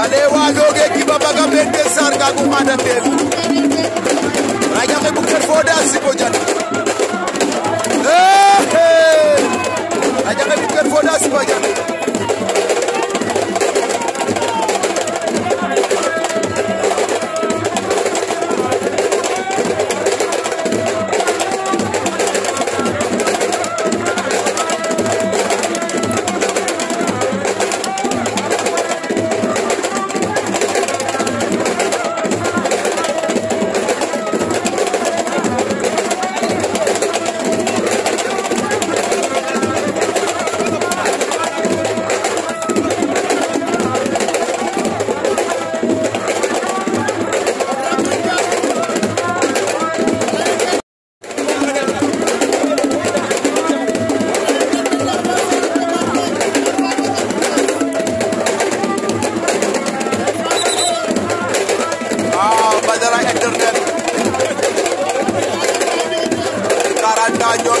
ɓaɗe waɗoge giɓa baga ɓen de sargagu aɗa ɓen rajame buker foda sibo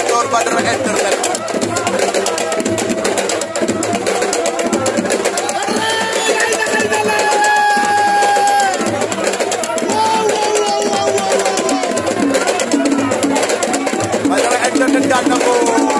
Karanta ñor Badara internet Badara